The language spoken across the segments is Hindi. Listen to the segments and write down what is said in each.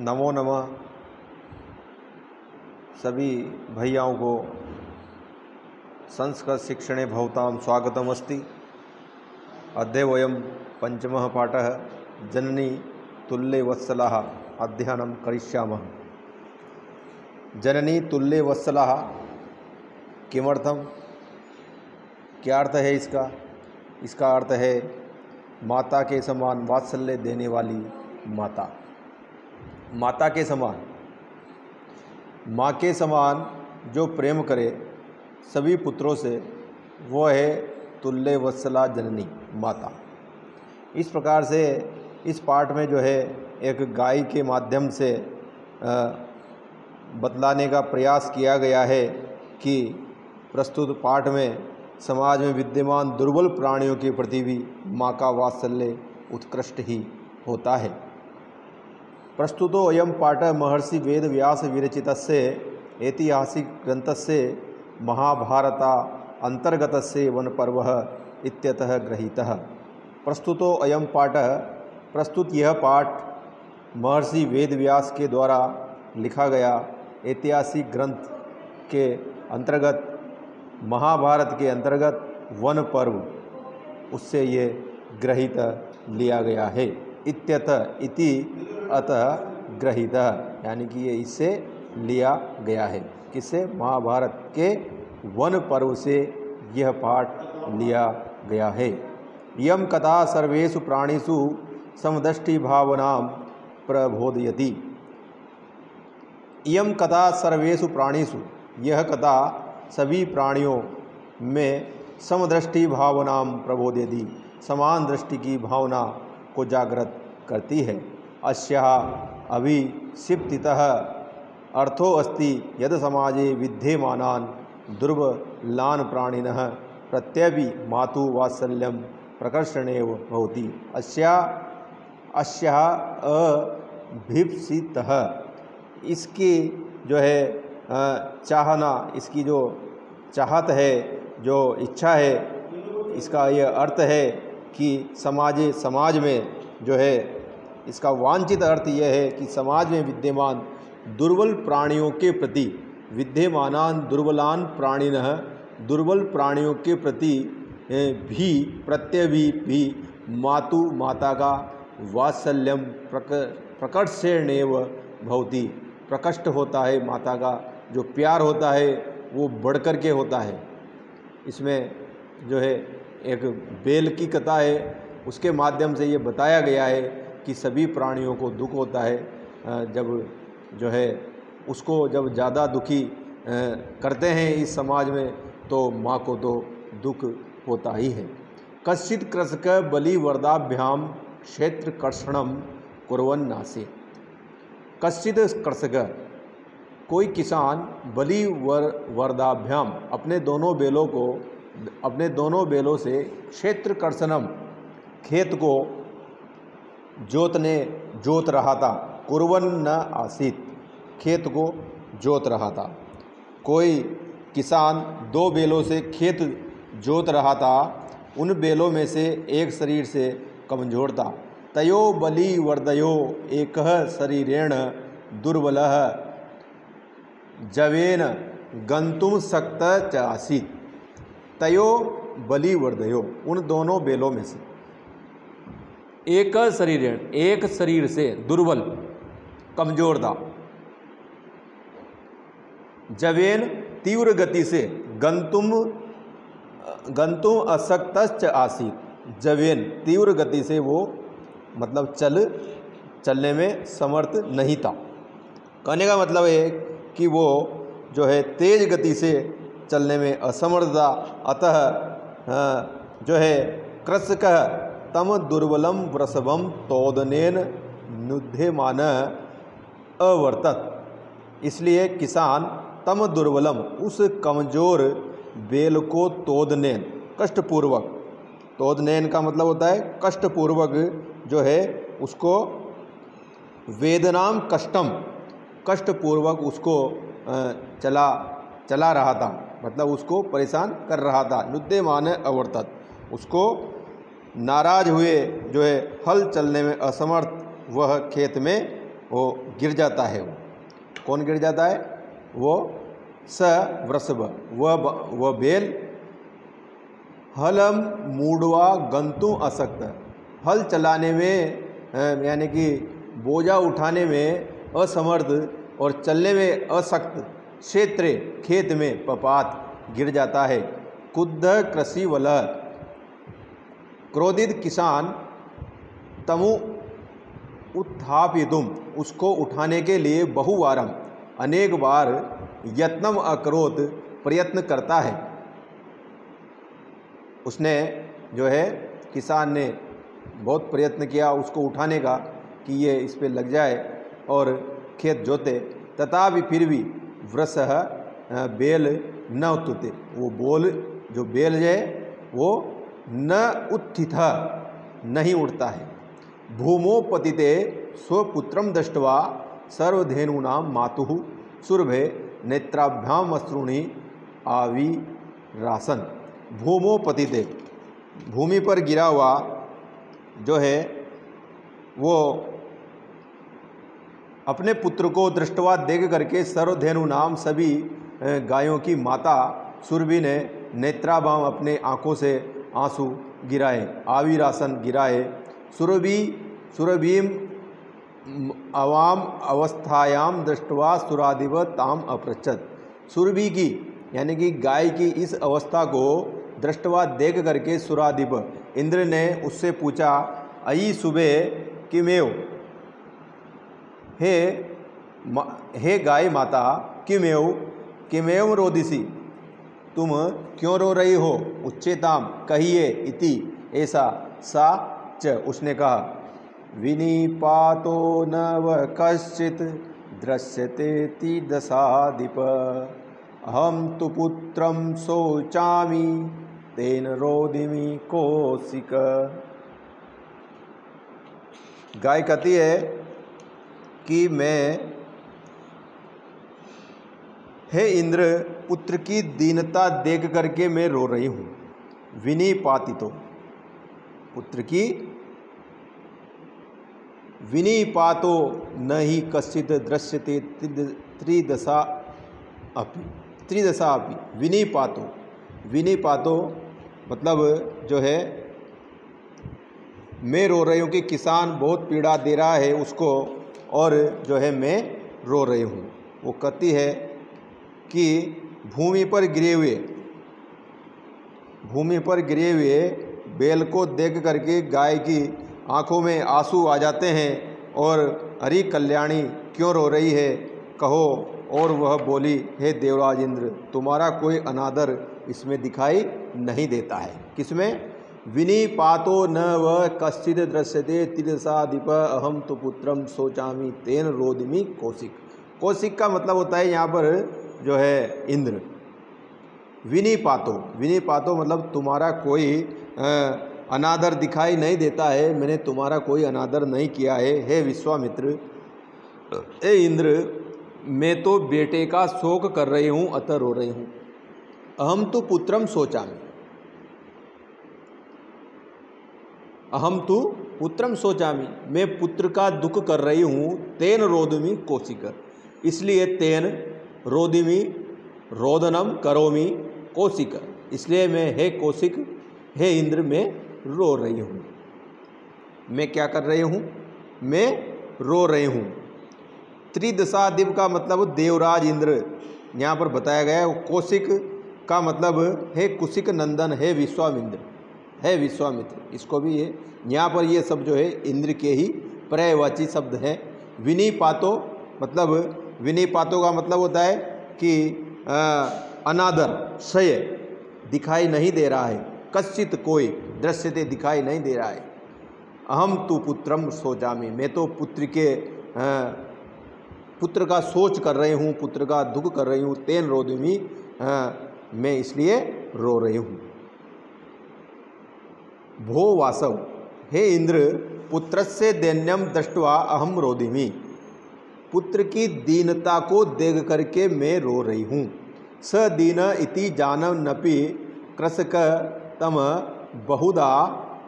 नमो नमः। सभी भैयाओं को संस्कृत शिक्षणे भवतां स्वागतमस्ति। अद्य वयं पञ्चमः पाठः, जननी तुल्यवत्सलाः अध्ययनं करिष्यामः। जननी तुल्यवत्सलाः किमर्थम क्या अर्थ है इसका? इसका अर्थ है माता के समान वात्सल्य देने वाली माता। माता के समान, माँ के समान जो प्रेम करे सभी पुत्रों से, वो है तुल्य वत्सला जननी माता। इस प्रकार से इस पाठ में जो है एक गाय के माध्यम से बतलाने का प्रयास किया गया है कि प्रस्तुत पाठ में समाज में विद्यमान दुर्बल प्राणियों के प्रति भी माँ का वात्सल्य उत्कृष्ट ही होता है। प्रस्तुतो अयम पाठ महर्षि वेद व्यास विरचित ऐतिहासिक ग्रंथ से महाभारता अंतर्गत से वन पर्व इत्यतः ग्रहीत। प्रस्तुतो अयम पाठ, प्रस्तुत यह पाठ महर्षि वेद व्यास के द्वारा लिखा गया ऐतिहासिक ग्रंथ के अंतर्गत, महाभारत के अंतर्गत वन पर्व उससे ये ग्रहित लिया गया है। इत्यत इति अतः ग्रहित, यानी कि ये इससे लिया गया है। किससे? महाभारत के वन पर्व से यह पाठ लिया गया है। यम कथा सर्वेशु प्राणीषु समदृष्टि भावना प्रबोधयति। यम कथा सर्वेशु प्राणीषु, यह कथा सभी प्राणियों में समदृष्टि भावना प्रबोधयति, समान दृष्टि की भावना को जागृत करती है। अस्या अभिक्षिप्तितः। अर्थो अस्ति यद समाजे विद्यमानान दुर्बलान प्राणिन प्रत्यपि मातु वात्सल्यम प्रकर्षणेव होती अस्या अस्या अभिप्सित। इसकी जो है चाहना, इसकी जो चाहत है, जो इच्छा है, इसका यह अर्थ है कि समाजे, समाज में जो है इसका वांछित अर्थ यह है कि समाज में विद्यमान दुर्बल प्राणियों के प्रति विद्यमान दुर्बलान प्राणिन दुर्बल प्राणियों के प्रति भी प्रत्यय भी, भी मातु माता का वात्सल्यम प्रक नेव भवती। प्रकष्ट होता है माता का जो प्यार होता है वो बढ़ कर के होता है। इसमें जो है एक बेल की कथा है उसके माध्यम से ये बताया गया है कि सभी प्राणियों को दुख होता है जब जो है उसको जब ज़्यादा दुखी करते हैं इस समाज में तो माँ को तो दुख होता ही है। कश्चित कृषक बलि वरदाभ्याम क्षेत्र कर्षणम कुरवन नासे। कश्चित कृषक कोई किसान बलि वर वरदाभ्याम अपने दोनों बेलों को, अपने दोनों बेलों से क्षेत्र कर्षणम, खेत को जोतने जोत रहा था। कुरवन न आसित। खेत को जोत रहा था। कोई किसान दो बेलों से खेत जोत रहा था, उन बेलों में से एक शरीर से कमज़ोर था। तयो बलि वर्दयो, एक शरीरेण दुर्बल। जवेन गंतुम सक्त चासित तयो बलि वर्दयो, उन दोनों बेलों में से। एक शरीर एक शरीर से दुर्बल, कमज़ोर था। जवेन तीव्र गति से गंतुम गंतुम असक्त आसित। जवेन तीव्र गति से वो मतलब चल, चलने में समर्थ नहीं था। कहने का मतलब है कि वो जो है तेज गति से चलने में असमर्थ था अतः जो है कृषक तम दुर्बलम वृषभम तोदनेन नुध्यमान अवर्तत। इसलिए किसान, तम दुर्बलम, उस कमज़ोर बेल को तोदनेन, कष्टपूर्वक। तोदनेन का मतलब होता है कष्टपूर्वक जो है, उसको वेदनाम कष्टम, कष्टपूर्वक उसको चला चला रहा था। मतलब उसको परेशान कर रहा था। नुद्यमान अवर्तत। उसको नाराज़ हुए जो है, हल चलने में असमर्थ, वह खेत में वो गिर जाता है। वो कौन गिर जाता है? वो स वृषभ, वह वह बेल। हलम मूडवा गंतु असक्त। हल चलाने में यानी कि बोझा उठाने में असमर्थ और चलने में असक्त क्षेत्र, खेत में पपात गिर जाता है। कुद्ध कृषि वल क्रोधित किसान तमु उत्थापितुम, उसको उठाने के लिए बहुवारम अनेक बार यत्नम अक्रोध प्रयत्न करता है। उसने जो है, किसान ने बहुत प्रयत्न किया उसको उठाने का कि ये इस पर लग जाए और खेत जोते, तथापि फिर भी वृष बेल न उत्ते वो बोल, जो बेल है, वो न उत्थित, नहीं उठता है। भूमो भूमोपतिते स्वपुत्रम दृष्टवा सर्वधेनूना मातु सुरभे नेत्राभ्याम अश्रुणी आवी रासन भूमोपतिते, भूमि पर गिरा हुआ जो है, वो अपने पुत्र को दृष्टवा देख करके सर्वधेनु नाम सभी गायों की माता सुरभि ने नेत्राभाम अपने आँखों से आँसू गिराए आविरासन गिराए। सुरभि, सुरभीम, अवाम अवस्थायाम दृष्टवा सुरादिव ताम अपृछत सुरभि की, यानी कि गाय की इस अवस्था को दृष्टवा देख करके सुरादिप इंद्र ने उससे पूछा अई सुबह किमेव? हे हे गाय माता, किमेव? किमेव रोदिसी? तुम क्यों रो रही हो? उच्चेताम, कहिए इति। ऐसा सा च, उसने कहा। विनिपातो नव कश्चित दृश्यते ती दशाधिप अहम तो पुत्र शोचामी, तेन रोदिमी कौशिक। गाय कहती है कि मैं हे इंद्र, पुत्र की दीनता देख करके मैं रो रही हूँ। विनी पाती तो पुत्र की विनिपातो न ही कश्चित दृश्यते त्रिदशा अपि त्रिदशा अपि। विनिपातो। विनिपातो मतलब जो है, मैं रो रही हूँ कि किसान बहुत पीड़ा दे रहा है उसको और जो है मैं रो रही हूँ। वो कहती है कि भूमि पर गिरे हुए, भूमि पर गिरे हुए बेल को देख करके गाय की आँखों में आँसू आ जाते हैं और हरी कल्याणी क्यों रो रही है? कहो और वह बोली, हे देवराज इंद्र, तुम्हारा कोई अनादर इसमें दिखाई नहीं देता है। किसमें? विनी पातो न व कश्चित दृश्यते तिरसाधिप अहम तो पुत्रम सोचामी तेन रोदमी कौशिक। कौशिक का मतलब होता है यहाँ पर जो है इंद्र। विनी पातो विनी पातो मतलब तुम्हारा कोई आ, अनादर दिखाई नहीं देता है मैंने तुम्हारा कोई अनादर नहीं किया है। हे विश्वामित्र ए इंद्र मैं तो बेटे का शोक कर रही हूँ अतः रो रही हूँ। अहम तो पुत्रम सोचा में अहम तो पुत्रम सोचामी मैं पुत्र का दुख कर रही हूँ तेन रोदमी कोशिकर। इसलिए तेन रोदिमी रोदनम करोमी, कौशिक। इसलिए मैं हे कौशिक, हे इंद्र मैं रो रही हूँ। मैं क्या कर रही हूँ? मैं रो रही हूँ। त्रिदशादिव का मतलब देवराज इंद्र। यहाँ पर बताया गया है कौशिक का मतलब हे कुशिक नंदन, है विश्वामिंद्र है विश्वामित्र। इसको भी ये, यहाँ पर ये सब जो है, इंद्र के ही पर्यायवाची शब्द हैं। विनी पातो मतलब विनी पातों का मतलब होता है कि आ, अनादर सय दिखाई नहीं दे रहा है। कश्चित कोई दृश्य दृश्यते दिखाई नहीं दे रहा है। अहम तो पुत्रम सोचामी मैं तो पुत्र के आ, पुत्र का सोच कर रही हूँ पुत्र का दुख कर रही हूँ तेन रोदमी मैं इसलिए रो रही हूँ। भो वासव हे इंद्र पुत्र से दैन्यम दृष्टवा अहम रोदिमी पुत्र की दीनता को देख करके मैं रो रही हूँ। स दीन इति जानव नपि कृषक तम बहुधा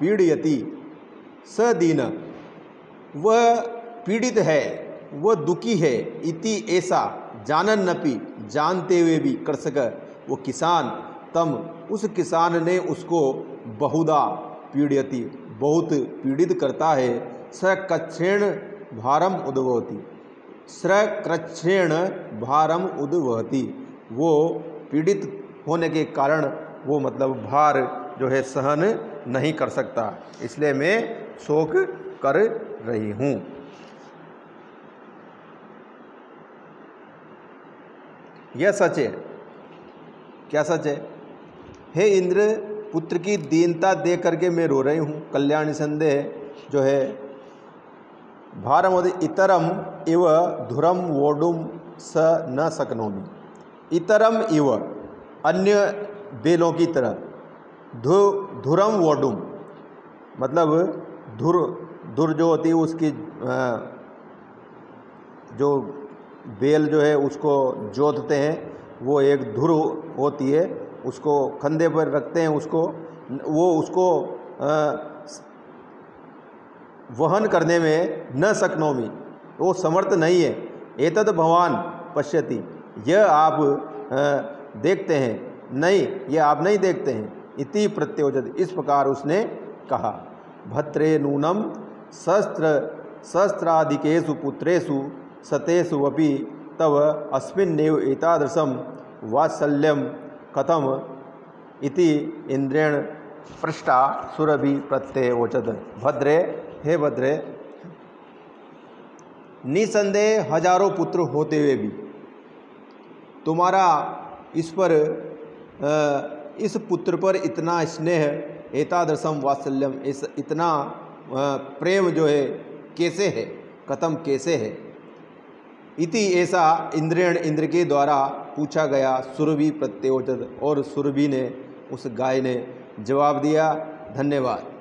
पीड़यति। स दीन वह पीड़ित है, वह दुखी है इति ऐसा जानन नपी जानते हुए भी कृषक वो किसान, तम उस किसान ने उसको बहुधा पीड़यति, बहुत पीड़ित करता है सकक्षेण भारम उद्भवती। स्रकृक्षेण भारम उद्वहती। वो पीड़ित होने के कारण वो मतलब भार जो है सहन नहीं कर सकता। इसलिए मैं शोक कर रही हूँ। यह सच है। क्या सच है? हे इंद्र, पुत्र की दीनता देख करके मैं रो रही हूँ। कल्याण संदेह जो है भारमद इतरम इव धुरम वोडुम स न सकनोमी। इतरम इव, अन्य बेलों की तरह धु धुरम वोडुम मतलब धुर धुर जो होती है उसकी जो बेल जो है उसको जोतते हैं, वो एक धुर होती है, उसको कंधे पर रखते हैं, उसको, वो उसको वहन करने में न सकनोमी। वो समर्थ नहीं है। एतद भगवान पश्यति। यह आप देखते हैं। नहीं ये आप नहीं देखते हैं। इति प्रत्योजत इस प्रकार उसने कहा। भद्रे नूनम शस्त्र शस्त्राधिकेशु पुत्रेशु सतेषु अपि तव अस्मिन्नेव एतादृशम वात्सल्यम कथम इति इंद्रेण पृष्ठा सुरभि प्रत्यय ओचत भद्रे हे भद्रे, निसंदेह हज़ारों पुत्र होते हुए भी तुम्हारा इस पर इस पुत्र पर इतना स्नेह एतादृशम वात्सल्यम इस, इतना प्रेम जो है, कैसे है? कथम कैसे है? इति ऐसा इंद्रियण इंद्र के द्वारा पूछा गया सुरभि प्रत्योजत और सुरभि ने उस गाय ने जवाब दिया, धन्यवाद।